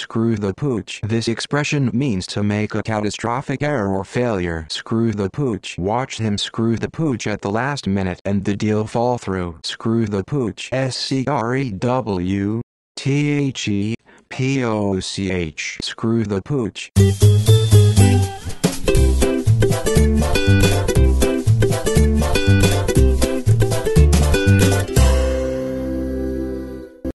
Screw the pooch. This expression means to make a catastrophic error or failure. Screw the pooch. Watch him screw the pooch at the last minute and the deal fall through. Screw the pooch. S-C-R-E-W T-H-E P-O-C-H. Screw the pooch.